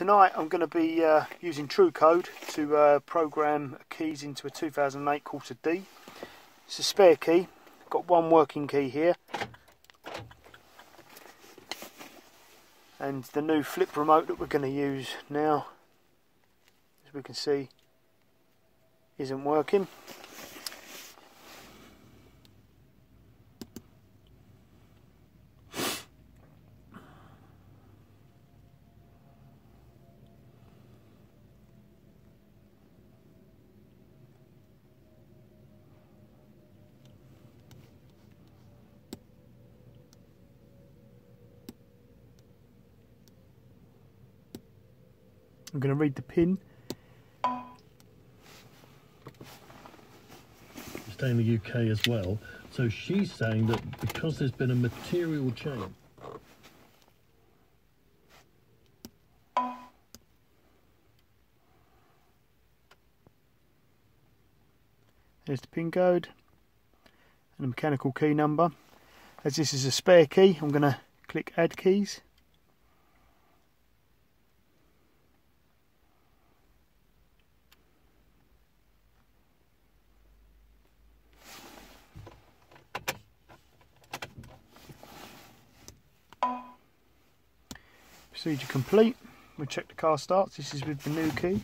tonight I'm going to be uh, using TrueCode to uh, program keys into a 2008 Corsa D. It's a spare key, got one working key here and the new flip remote that we're going to use now as we can see isn't working. I'm going to read the pin. Stay in the UK as well. So she's saying that because there's been a material change. There's the pin code and the mechanical key number. As this is a spare key, I'm going to click add keys. Procedure complete. We'll check the car starts. This is with the new key.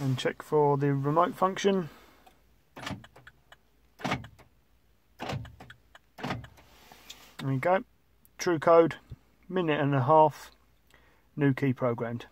And check for the remote function. There we go. TrueCode, minute and a half, new key programmed.